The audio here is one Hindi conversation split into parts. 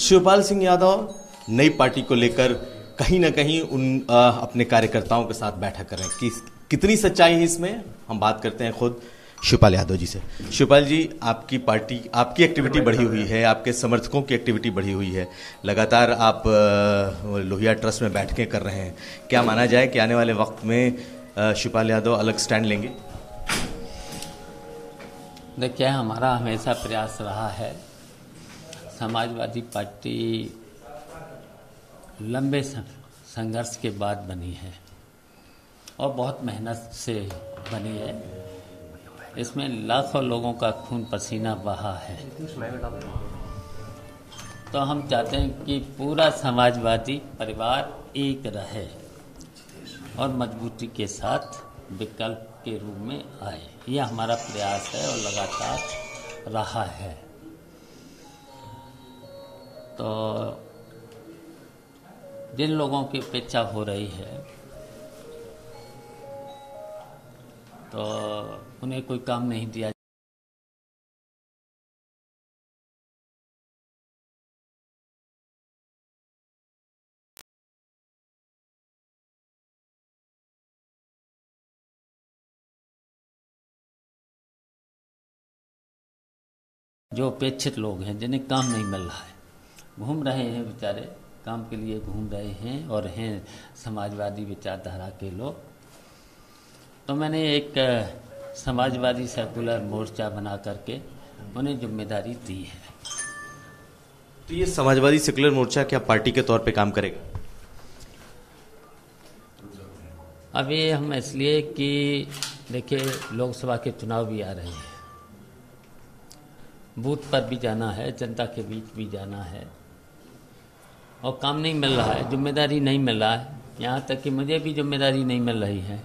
शिवपाल सिंह यादव नई पार्टी को लेकर कहीं ना कहीं उन आ, अपने कार्यकर्ताओं के साथ बैठक कर रहे हैं। कि कितनी सच्चाई है इसमें? हम बात करते हैं खुद शिवपाल यादव जी से। शिवपाल जी आपकी पार्टी आपकी एक्टिविटी बढ़ी हुई है आपके समर्थकों की एक्टिविटी बढ़ी हुई है। लगातार आप लोहिया ट्रस्ट में बैठकें कर रहे हैं। क्या माना जाए कि आने वाले वक्त में शिवपाल यादव अलग स्टैंड लेंगे? देखिए हमारा हमेशा प्रयास रहा है समाजवादी पार्टी लंबे संघर्ष के बाद बनी है और बहुत मेहनत से बनी है। इसमें लाखों लोगों का खून पसीना बहा है। तो हम चाहते हैं कि पूरा समाजवादी परिवार एक रहे और मजबूती के साथ विकल्प के रूप में आए। यह हमारा प्रयास है और लगातार रहा है। तो जिन लोगों की अपेक्षा हो रही है तो उन्हें कोई काम नहीं दिया जो अपेक्षित लोग हैं, जिन्हें काम नहीं मिल रहा है। घूम रहे हैं बेचारे काम के लिए घूम रहे हैं और हैं समाजवादी विचारधारा के लोग। तो मैंने एक समाजवादी सेकुलर मोर्चा बना करके उन्हें ज़िम्मेदारी दी है। तो ये समाजवादी सेकुलर मोर्चा क्या पार्टी के तौर पे काम करेगा? अभी हम इसलिए कि देखिए लोकसभा के चुनाव भी आ रहे हैं। बूथ पर भी जाना है जनता के बीच भी जाना है। और काम नहीं मिल रहा है ज़िम्मेदारी नहीं मिल रहा है। यहाँ तक कि मुझे भी ज़िम्मेदारी नहीं मिल रही है।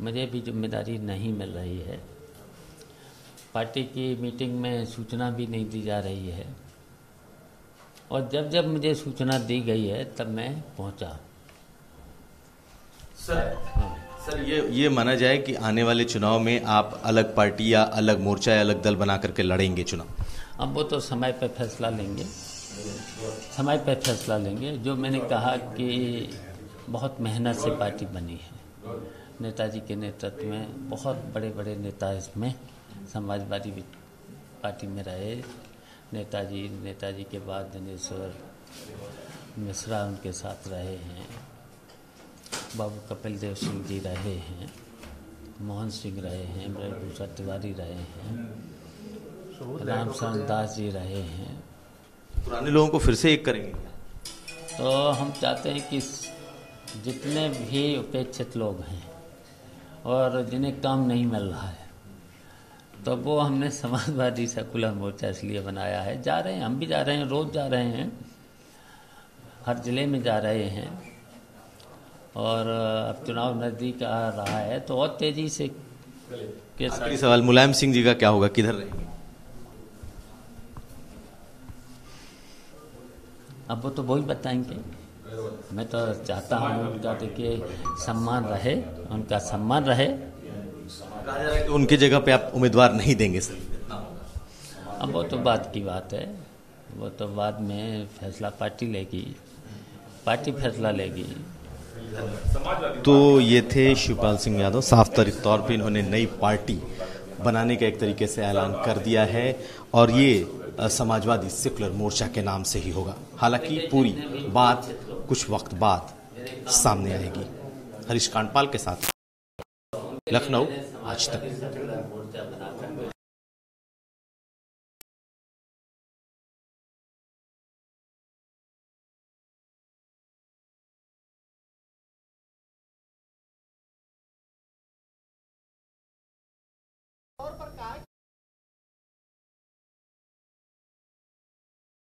मुझे भी ज़िम्मेदारी नहीं मिल रही है। पार्टी की मीटिंग में सूचना भी नहीं दी जा रही है। और जब जब मुझे सूचना दी गई है तब मैं पहुँचा। सर हाँ। सर ये ये माना जाए कि आने वाले चुनाव में आप अलग पार्टी या अलग मोर्चा या अलग दल बना करके लड़ेंगे चुनाव? अब वो तो समय पर फैसला लेंगे। समय पर फैसला लेंगे। जो मैंने कहा कि बहुत मेहनत से पार्टी बनी है। नेताजी के नेतृत्व में, बहुत बड़े बड़े नेता इसमें, समाजवादी पार्टी में रहे। नेताजी नेताजी के बाद दिनेश्वर मिश्रा उनके साथ रहे हैं। बाबू कपिल देव सिंह जी रहे हैं। मोहन सिंह रहे हैं। ब्रजभूषण तिवारी रहे हैं। राम दास जी रहे हैं। पुराने लोगों को फिर से एक करेंगे। तो हम चाहते हैं कि जितने भी उपेक्षित लोग हैं और जिन्हें काम नहीं मिल रहा है तो वो हमने समाजवादी सेकुलर मोर्चा इसलिए बनाया है। जा रहे हैं हम भी जा रहे हैं रोज़ जा रहे हैं हर ज़िले में जा रहे हैं। और अब चुनाव नज़दीक आ रहा है तो और तेज़ी से के सवाल मुलायम सिंह जी का क्या होगा किधर रहेंगे? अब वो तो वही बताएँगे। मैं तो चाहता हूँ उनका देखिए सम्मान रहे उनका सम्मान रहे। तो उनकी जगह पे आप उम्मीदवार नहीं देंगे सर। अब वो तो बात की बात है। वो तो बाद में फैसला पार्टी लेगी। पार्टी फैसला लेगी। तो ये थे शिवपाल सिंह यादव। साफ़ तौर पे इन्होंने नई पार्टी बनाने का एक तरीके से ऐलान कर दिया है। और ये समाजवादी सेकुलर मोर्चा के नाम से ही होगा। हालाँकि पूरी बात कुछ वक्त बाद सामने आएगी। हरीश कांडपाल के साथ लखनऊ, आज तक।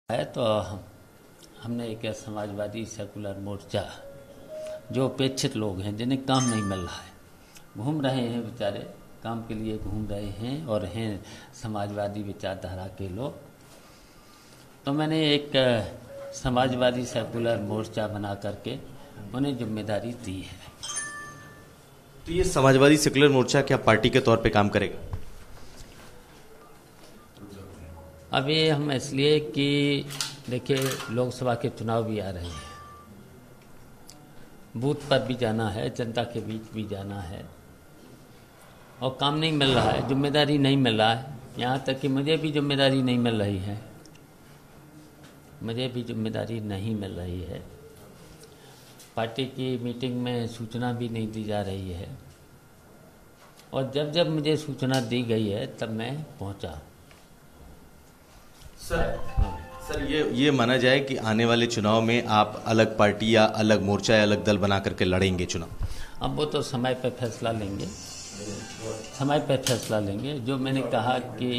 है तो हमने एक समाजवादी सेकुलर मोर्चा, जो अपेक्षित लोग हैं, जिन्हें काम नहीं मिल रहा है। घूम रहे हैं बेचारे, काम के लिए घूम रहे हैं और हैं समाजवादी विचारधारा के लोग। तो मैंने एक समाजवादी सेकुलर मोर्चा बना करके उन्हें ज़िम्मेदारी दी है। तो ये समाजवादी सेकुलर मोर्चा क्या पार्टी के तौर पे काम करेगा? अभी हम इसलिए कि देखिए, लोकसभा के चुनाव भी आ रहे हैं। बूथ पर भी जाना है, जनता के बीच भी जाना है। और काम नहीं मिल रहा है, ज़िम्मेदारी नहीं मिल रहा है। यहाँ तक कि मुझे भी ज़िम्मेदारी नहीं मिल रही है। मुझे भी ज़िम्मेदारी नहीं मिल रही है। पार्टी की मीटिंग में सूचना भी नहीं दी जा रही है। और जब जब मुझे सूचना दी गई है, तब मैं पहुँचा। सर सर ये ये माना जाए कि आने वाले चुनाव में आप अलग पार्टी या अलग मोर्चा या अलग दल बना करके लड़ेंगे चुनाव? अब वो तो समय पर फैसला लेंगे। समय पर फैसला लेंगे जो मैंने कहा कि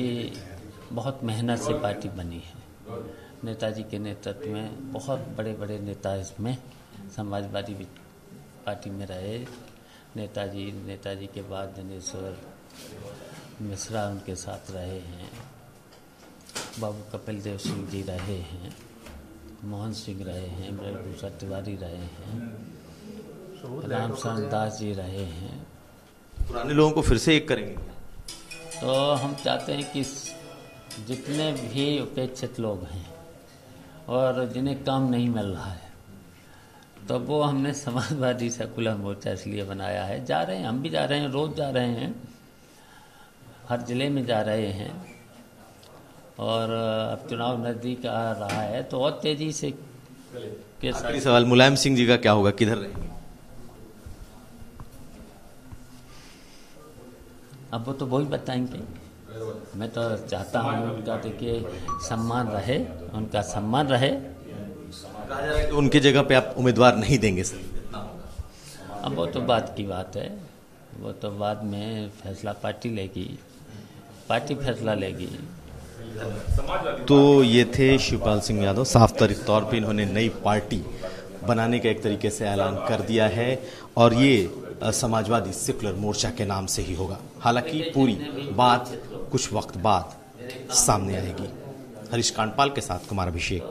बहुत मेहनत से पार्टी बनी है। नेताजी के नेतृत्व में बहुत बड़े बड़े नेता इसमें समाजवादी पार्टी में रहे। नेताजी नेताजी के बाद दिनेश्वर मिश्रा उनके साथ रहे हैं। बाबू कपिल देव सिंह जी रहे हैं मोहन सिंह रहे हैं ब्रजभूषण तिवारी रहे हैं रामचंद्र दास जी रहे हैं। पुराने लोगों को फिर से एक करेंगे। तो हम चाहते हैं कि जितने भी उपेक्षित लोग हैं और जिन्हें काम नहीं मिल रहा है तो वो हमने समाजवादी सेकुलर मोर्चा इसलिए बनाया है। जा रहे हैं हम भी जा रहे हैं रोज़ जा रहे हैं हर ज़िले में जा रहे हैं। और अब चुनाव नज़दीक आ रहा है तो और तेज़ी से साथ सवाल मुलायम सिंह जी का क्या होगा किधर रहेंगे? अब वो तो वही बताएँगे। मैं तो चाहता हूँ उनका देखिए सम्मान रहे उनका सम्मान रहे। कि उनकी जगह पे आप उम्मीदवार नहीं देंगे सर। अब वो तो बात की बात है वो तो बाद में फैसला पार्टी लेगी पार्टी फैसला लेगी। तो ये थे शिवपाल सिंह यादव। साफ़ तौर पे इन्होंने नई पार्टी बनाने का एक तरीके से ऐलान कर दिया है और ये समाजवादी सेकुलर मोर्चा के नाम से ही होगा। हालाँकि पूरी बात कुछ वक्त बाद सामने आएगी। हरीश कांडपाल के साथ कुमार अभिषेक।